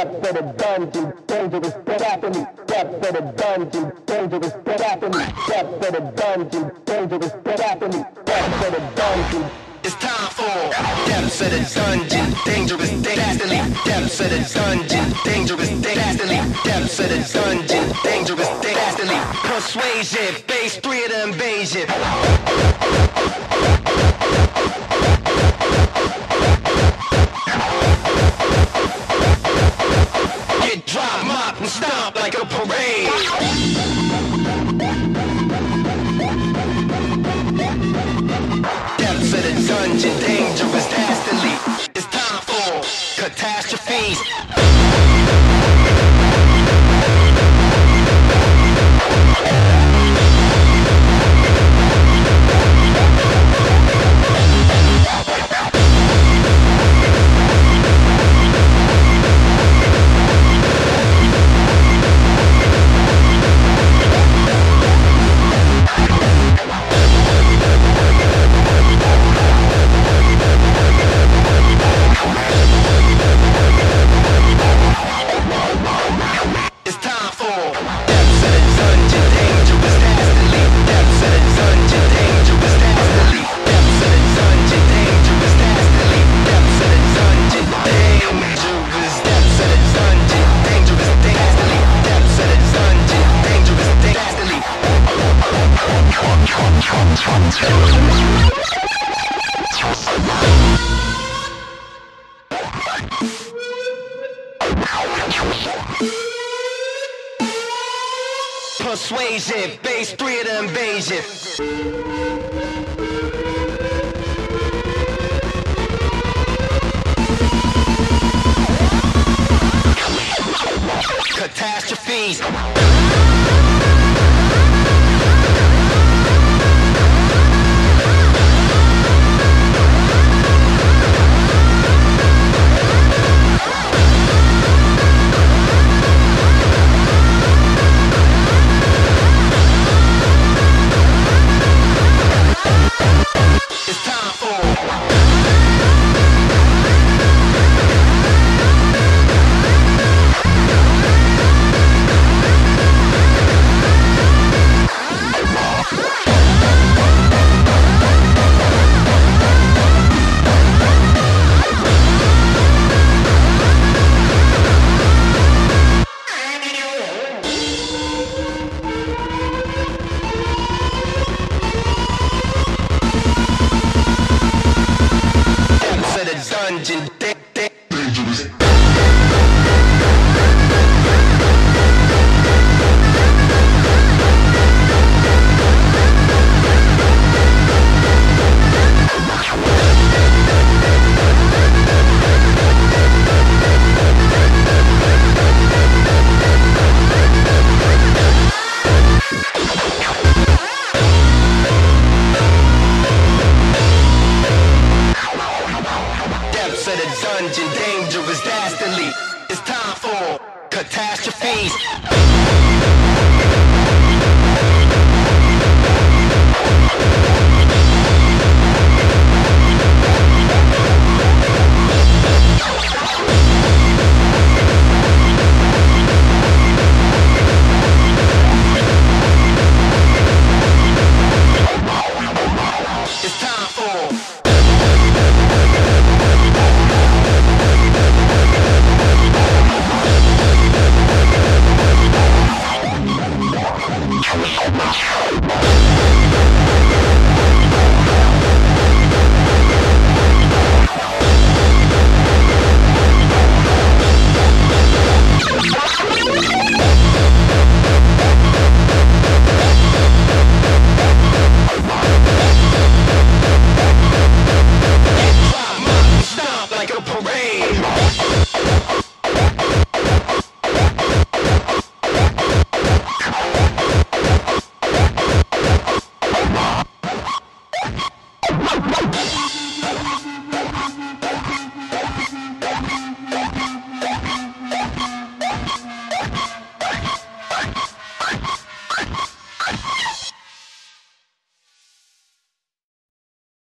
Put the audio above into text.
Depths of the dungeon, dangerous, get after me. Depths of the dungeon, dangerous, get after me. Depths of the dungeon, dangerous, get after me. Depths of the dungeon. It's time for depths of the dungeon, dangerous, dastardly. Depths of the dungeon, dangerous, dastardly. Depths of the dungeon, dangerous, dastardly. Persuasion, phase three of the invasion. Dungeon, dangerous, dastardly. It's time for catastrophes. Persuasion, Base three of the invasion. Catastrophes. Dangerous, dastardly. It's time for catastrophes.